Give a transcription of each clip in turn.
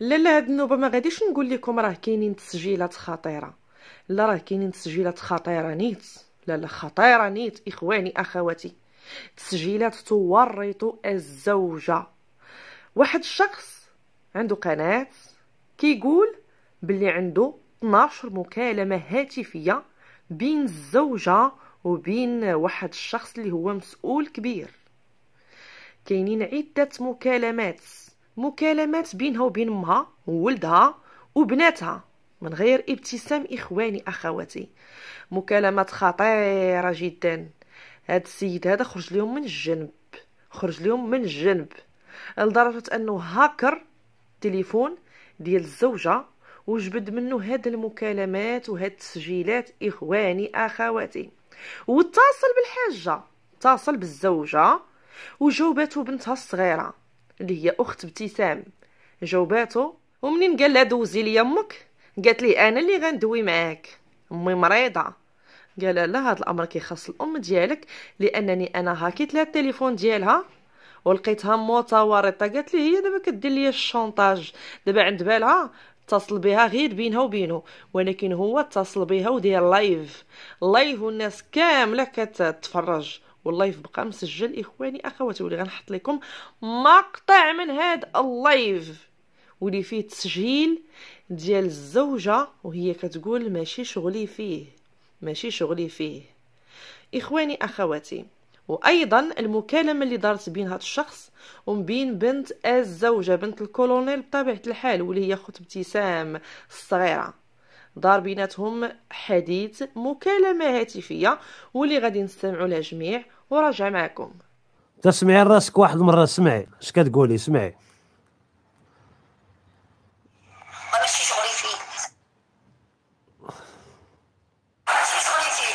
لا لا هاد النوبة ما غاديش نقول لكم راه كاينين تسجيلات خطيرة. لا راه كاينين تسجيلات خطيرة نيت. لا لا خطيرة نيت. إخواني أخواتي تسجيلات تورط الزوجة. واحد الشخص عنده قناة كيقول باللي عنده 12 مكالمة هاتفية بين الزوجة وبين واحد الشخص اللي هو مسؤول كبير. كاينين عدة مكالمات. مكالمات بينها وبين امها وولدها وبناتها من غير ابتسام إخواني أخواتي. مكالمات خطيرة جدا. هاد السيد هذا خرج لهم من الجنب خرج لهم من الجنب لدرجة أنه هاكر تليفون ديال الزوجة وجبد منه هاد المكالمات وهاد التسجيلات إخواني أخواتي. واتصل بالحاجة اتصل بالزوجة وجاوباتو بنتها الصغيرة. اللي هي أخت ابتسام. جاوباتو ومنين قال لها دوزي لي أمك؟ قالت لي أنا اللي غندوي معاك. أمي مريضة. قال لا هذا الأمر كيخص الأم ديالك لأنني أنا هاكيت لها التليفون ديالها. ولقيتها متورطة. قالت لي هي دابا كدير لي الشونطاج. دابا عند بالها اتصل بها غير بينها وبينه ولكن هو اتصل بها ودير live live والناس كاملة كتتفرج. وال live بقى مسجل إخواني اخواتي واللي غنحط لكم مقطع من هاد ال live. واللي فيه تسجيل ديال الزوجة وهي كتقول ماشي شغلي فيه ماشي شغلي فيه. إخواني أخواتي وأيضا المكالمة اللي دارت بين هذا الشخص وبين بنت الزوجة بنت الكولونيل بطبيعة الحال واللي هي خوت ابتسام الصغيره دار بيناتهم حديث مكالمة هاتفية واللي غادي نستمعوا لها جميع. وراجع معكم تسمعي راسك واحد مرة سمعي. اش كتقولي سمعي. ماشي شغلي فيه. ماشي شغلي فيه.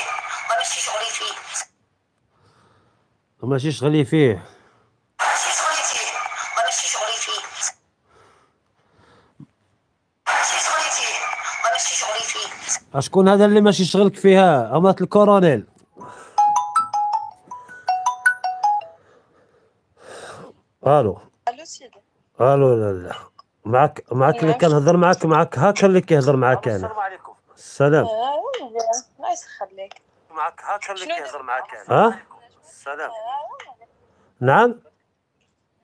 شغلي فيه؟ ماشي شغلي فيه. شغلي فيه. أشكون هذا اللي ماشي شغلك فيها؟ أمات الكورونيل. ألو. ألو سيدي. ألو لا لا معك معك اللي. كنهضر معك معك هاكر اللي كيهضر معك أنا. عليكم. السلام آه، الله يسخر لك معك هاكر اللي كيهضر معاك أنا ها؟ السلام نعم؟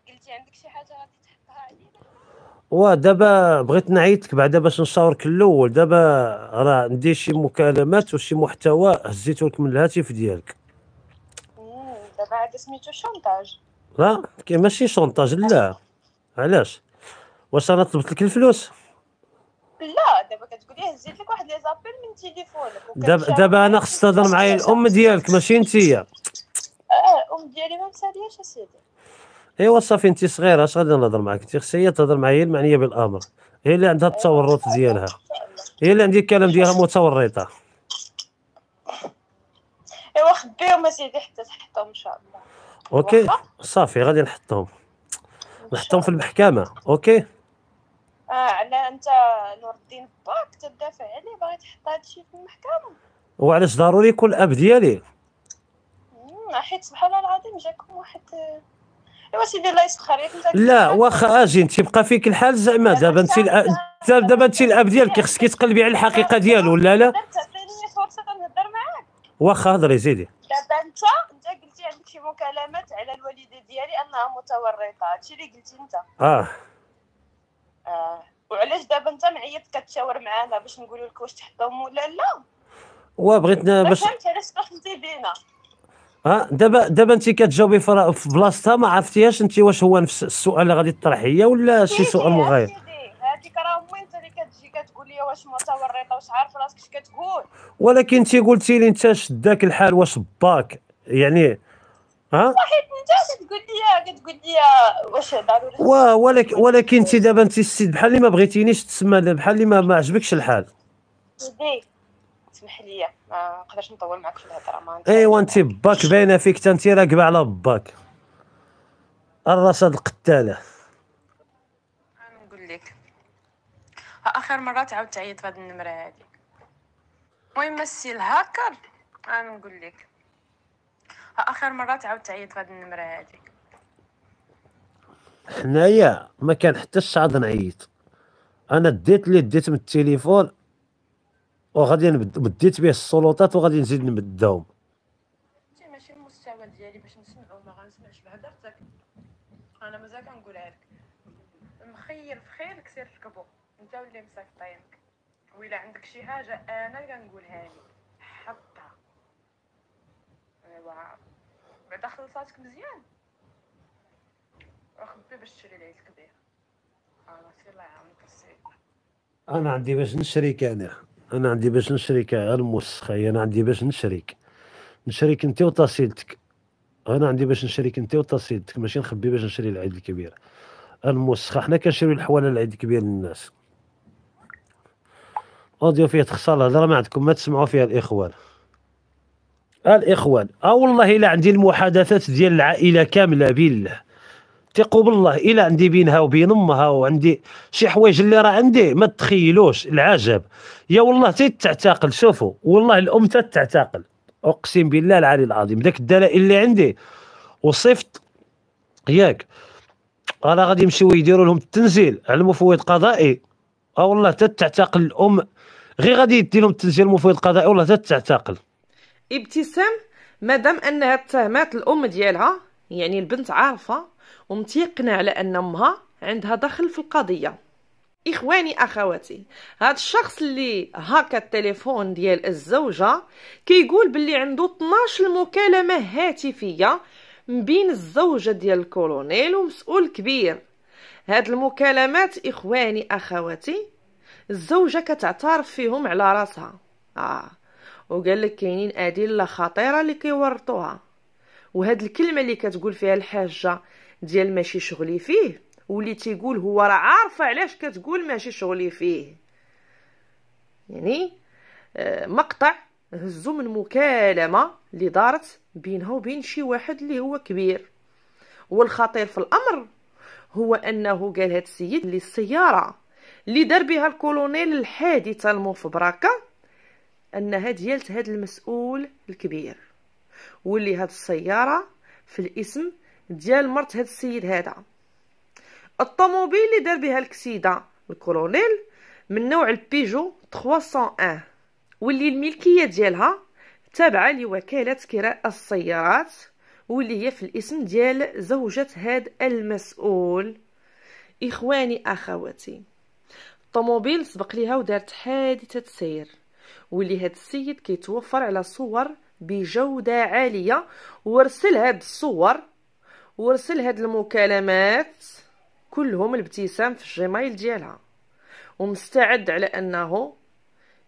قلتي عندك شي حاجة غادي تحطها علينا؟ ودابا بغيت نعيط لك بعدا باش نشاورك الأول. دابا راه عندي شي مكالمات وشي محتوى هزيته لك من الهاتف ديالك. دابا عاد سميتو شونطاج لا ماشي شونطاج لا. علاش؟ واش أنا طلبت لك الفلوس؟ لا دابا كتقولي هزيت لك واحد لي زابيل من تليفونك دابا دابا أنا معاك خص تهضر معايا الأم ديالك ماشي نتيا. آه ام ديالي ما مسالياش أسيدي. إيوا صافي انت صغيرة اش غادي نهضر معاك؟ انت خصها هي تهضر معايا المعنية بالأمر. هي اللي عندها التورط ديالها. هي اللي عندي الكلام ديالها متورطة. إيوا خبيهم أسيدي حتى تحطهم إن شاء الله. OK؟ صافي غادي نحطهم نحطهم في. المحكمه OK آه على انت نور الدين باك تدافع عليه باغي تحط هادشي في المحكمه وعلاش ضروري يكون الاب ديالي حيت سبحان الله العظيم جاكم واحد ايوا سيدي الله يسخر ياك لا واخا أجي انت يبقى فيك الحال زعما دابا انت دابا انت الاب ديالك خصك تقلبي على الحقيقة ديالو ولا لا فرصه نهضر معاك واخا هضري زيدي دابا إنت انت قلتي عندك شي مكالمات على الوالدة ديالي أنها متورطة. هادشي اللي قلتي أنت. آه. آه. وعلاش دابا أنت معيط كتشاور معانا باش نقولوا لك واش تحطهم ولا لا؟ وبغيتنا باش فهمت علاش دخلتي بينا. آه دابا دابا انت كتجاوبي في بلاصتها ما عرفتيهاش انت واش هو نفس السؤال اللي غادي تطرح هي ولا شي سؤال مغاير سيدي هذيك راه مو انت اللي كتجي كتقول لي واش متورطة واش عارف راسك اش كتقول. ولكن انت قلتي لي انت شداك الحال واش باك؟ يعني ها؟ حيت انت كتقول لي كتقول لي واش ضروري و ولكن ولكن انت دابا انت السيد بحال اللي ما بغيتينيش تسمى بحال اللي ما, ما عجبكش الحال. سيدي اسمح لي ما نقدرش نطول معك في الهضرة ما إيوا انت باك باينة فيك انت راكبه على باك. الرصد القتالة أنا نقول لك ها آخر مرة تعاود تعيط في هذه النمرة هذه المهم السي الهاكر أنا نقول لك. آخر مرة تعاود تعيط في هذه النمرة هذه حنايا ما كان حتى الشعب نعيط. أنا ديت اللي ديت من التليفون وغادي بديت به السلطات وغادي نزيد نبداهم انت ماشي المستوى ديالي باش نسمعو ما غنسمعش بهضرتك أنا مازال كنقولها لك. مخير في خيرك سير ركبو انت واللي مساك طينك وإلا عندك شي حاجة أنا اللي غنقولها لك. حطها. أيوا. بعدا خلصاتك مزيان. وخبي باش تشري العيد الكبير. سير الله يعاونك السيد. أنا عندي باش نشريك أنا. أنا عندي باش نشريك الموسخي أنا عندي باش نشريك. نشريك أنت وتصيلتك أنا عندي باش نشريك أنت وتصيلتك ماشي نخبي باش نشري العيد الكبير. الموسخه حنا كنشريو الحوالة العيد الكبير للناس. أوديو فيه تخسر الهضره ما عندكم ما تسمعوا فيها الإخوان. الإخوان آه والله إلا عندي المحادثات ديال العائلة كاملة بالله. ثقوا بالله إلا عندي بينها وبين أمها وعندي شي حوايج اللي راه عندي ما تخيلوش العجب. يا والله تتعتقل شوفوا والله الأم تتعتقل أقسم بالله العلي العظيم داك الدلائل اللي عندي. وصفت ياك. راه غادي يمشيو يديروا لهم التنزيل على المفوض قضائي. آه والله تتعتقل الأم غير غادي يدي لهم التنزيل المفوض القضائي والله تتعتقل ابتسام مادام انها اتهمات الأم ديالها يعني البنت عارفة ومتيقنة على أن أمها عندها دخل في القضية. إخواني أخواتي هذا الشخص اللي هاكا التليفون ديال الزوجة كيقول باللي عنده 12 مكالمه هاتفية بين الزوجة ديال الكولونيل ومسؤول كبير. هاد المكالمات إخواني أخواتي الزوجة كتعترف فيهم على راسها. آه. وقال لك كاينين أدلة خطيرة اللي كيورطوها. وهاد الكلمة اللي كتقول فيها الحاجة ديال ماشي شغلي فيه واللي تيقول هو راه عارفة علاش كتقول ماشي شغلي فيه. يعني آه، مقطع هزو من مكالمة اللي دارت بينها وبين شي واحد اللي هو كبير. والخطير في الأمر هو أنه قال هاد السيد اللي السيارة اللي دار بها الكولونيل الحادثه المفبركه أنها ديالت هاد المسؤول الكبير واللي هاد السيارة في الاسم ديال مرت هاد السيد هذا. الطوموبيل اللي دار بها الكسيدة الكولونيل من نوع البيجو 301 واللي الملكية ديالها تابعة لوكالة كراء السيارات واللي هي في الاسم ديال زوجة هاد المسؤول. إخواني أخواتي الطوموبيل سبق ليها ودارت حادثة سير واللي هاد السيد كيتوفر على صور بجودة عالية ورسل هاد الصور ورسل هاد المكالمات كلهم الابتسام في الجيميل ديالها ومستعد على أنه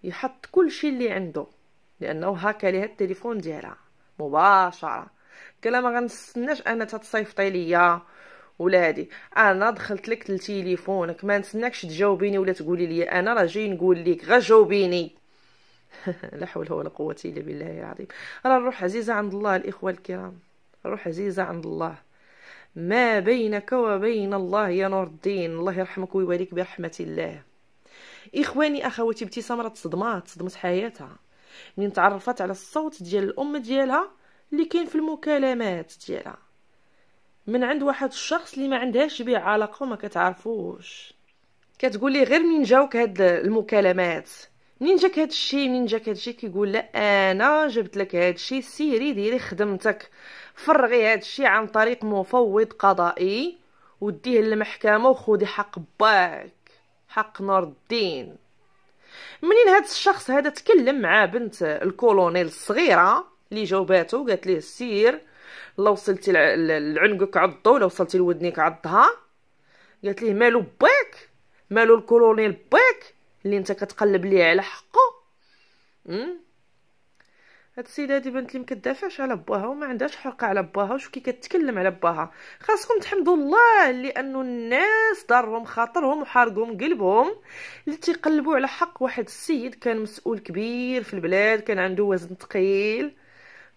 يحط كل شيء اللي عنده لأنه هاكا ليها التليفون ديالها مباشرة. قال ما غنستناش أنا تتصيفطي ليا ولا هادي. أنا دخلت لك لتليفونك ما نتسناكش تجاوبيني ولا تقولي لي أنا راه جاي نقول لك غا جاوبيني. لا حول ولا قوة إلا بالله العظيم. راه الروح عزيزه عند الله الإخوة الكرام. الروح عزيزه عند الله. ما بينك وبين الله يا نور الدين. الله يرحمك ويواليك برحمة الله. إخواني أخواتي ابتسام راه تصدمات تصدمت حياتها. من تعرفت على الصوت ديال الأم ديالها؟ اللي كاين في المكالمات ديالها. من عند واحد الشخص اللي ما عندهاش به علاقه وما كتعرفوش. كتقول لي غير منين جاوك هاد المكالمات؟ منين جاك هاد الشيء؟ منين جاك هاد الشيء؟ كيقول لا أنا جبت لك هاد الشيء سيري ديري خدمتك. فرغي هاد الشيء عن طريق مفوض قضائي وديه للمحكمة وخذي حق باك حق نور الدين. منين هاد الشخص هذا تكلم مع بنت الكولونيل الصغيرة اللي جاوباتو؟ قالت ليه سير لو وصلتي لعنقك عضو لو وصلتي لودنيك عضها. قالت ليه مالو باك مالو الكولونيل باك اللي انت كتقلب ليه على حقه. هاد السيدة هادي بنت لي مكدافعش على باها وما عندهاش حرقة على باها وشو كي كتكلم على باها خاصكم تحمدوا الله لأنه الناس دارهم خاطرهم وحارقهم قلبهم. اللي تيقلبوا على حق واحد السيد كان مسؤول كبير في البلاد كان عنده وزن ثقيل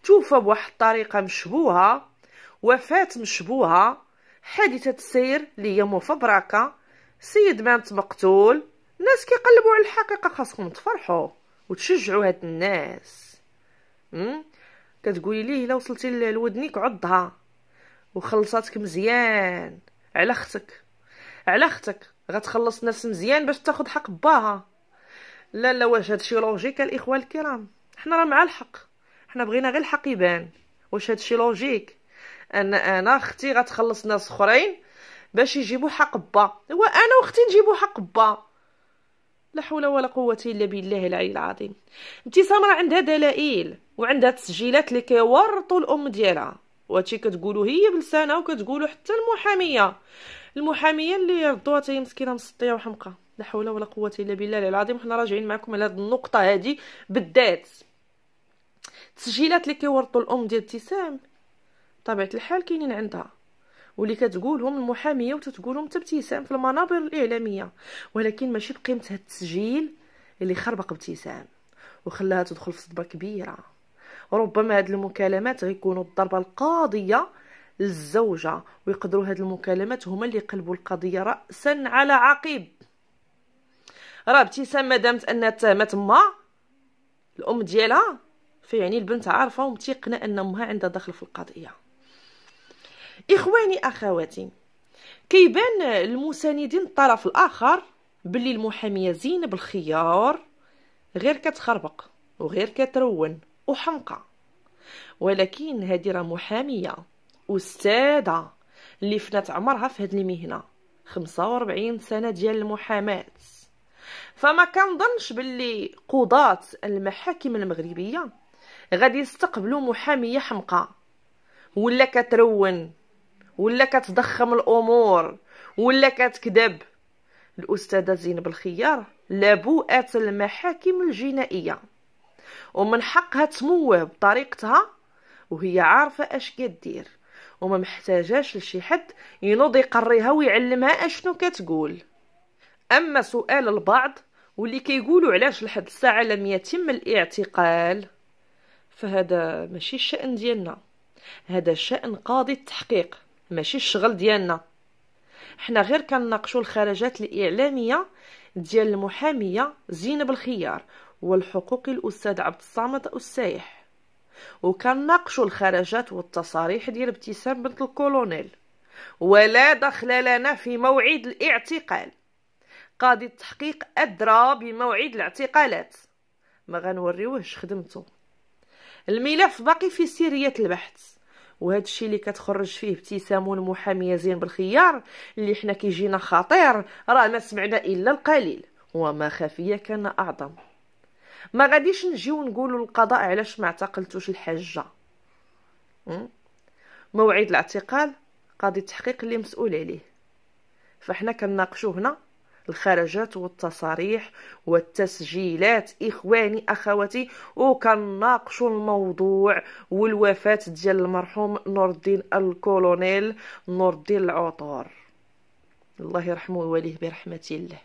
توفى بواحد الطريقة مشبوهة وفاة مشبوهة حادثة سير اللي هي مفبركة سيد مات مقتول الناس كيقلبوا على الحقيقة خاصكم تفرحوا وتشجعوا هاد الناس. كتقولي ليه الا وصلتي لودنيك عضها وخلصاتك مزيان. على أختك على أختك غتخلص ناس مزيان باش تاخد حق باها. لا لا واش هادشي logique الاخوه الكرام. حنا راه مع الحق. حنا بغينا غير الحق يبان. واش هادشي logique؟ أن أنا أختي غتخلص ناس أخرين باش يجيبوا حق با هو أنا وأختي نجيبوا حق با لا حول ولا قوة إلا بالله العلي العظيم. ابتسام راه عندها دلائل وعندها تسجيلات اللي كيورطوا الأم ديالها. وهادشي كتقولوا هي بلسانها وكتقولوا حتى المحامية. المحامية اللي ردوها حتى هي مسكينة مسطيه وحمقى. لا حول ولا قوة إلا بالله العظيم. حنا راجعين معكم على هذه النقطة هذه بالذات. التسجيلات اللي كيورطوا الأم ديال ابتسام. طبيعة الحال كاينين عندها. واللي كتقولهم المحامية وتتقولهم حتى ابتسام في المنابر الإعلامية. ولكن ماشي بقيمة هاد التسجيل اللي خربق ابتسام وخلاها تدخل في صدبه كبيرة. ربما هاد المكالمات غيكونوا الضربة القاضية للزوجة ويقدروا هاد المكالمات هما اللي يقلبوا القضية راسا على عقب. راه ابتسام ما دامت أنها اتهمت ما الأم ديالها فيعني البنت عارفة ومتيقنه إن أمها عندها دخل في القضية. إخواني أخواتي كيبان المساندين الطرف الآخر باللي المحاميه زينب الخيار غير كتخربق وغير كترون وحمقى ولكن هذه راه محامية أستاذة اللي فنات عمرها في هذه المهنة 45 سنة ديال المحاماة. فما كنظنش باللي قضاة المحاكم المغربية غادي يستقبلوا محاميه حمقى ولا كترون ولا كتضخم الأمور ولا كتكذب. الأستاذة زينب الخيار لبوءة المحاكم الجنائية. ومن حقها تموه بطريقتها وهي عارفة اش كدير. وما محتاجاش لشي حد ينوض يقريها ويعلمها أشنو كتقول. أما سؤال البعض واللي كيقولوا علاش لحد الساعة لم يتم الاعتقال. فهذا ماشي الشأن ديالنا. هذا شأن قاضي التحقيق ماشي الشغل ديالنا. حنا غير كنناقشوا الخرجات الإعلامية ديال المحامية زينب الخيار والحقوقي الأستاذ عبد الصامد السايح. وكنناقشوا الخرجات والتصاريح ديال ابتسام بنت الكولونيل. ولا دخل لنا في موعد الاعتقال. قاضي التحقيق أدرى بموعد الاعتقالات. ما غنوريوهش خدمته. الملف باقي في سيرية البحث. وهذا الشيء اللي كتخرج فيه ابتسام المحاميه زين بالخيار اللي حنا كيجينا خطير راه ما سمعنا إلا القليل وما خفي كان أعظم. ما غاديش نجيو نقولوا القضاء علاش ما اعتقلتوش الحاجة. موعد الاعتقال قاضي التحقيق اللي مسؤول عليه. فاحنا كنناقشوا هنا. الخرجات والتصاريح والتسجيلات. إخواني أخواتي وكنناقشوا الموضوع والوفاة ديال المرحوم نور الدين الكولونيل نور الدين العطور الله يرحمه ويوليه برحمة الله.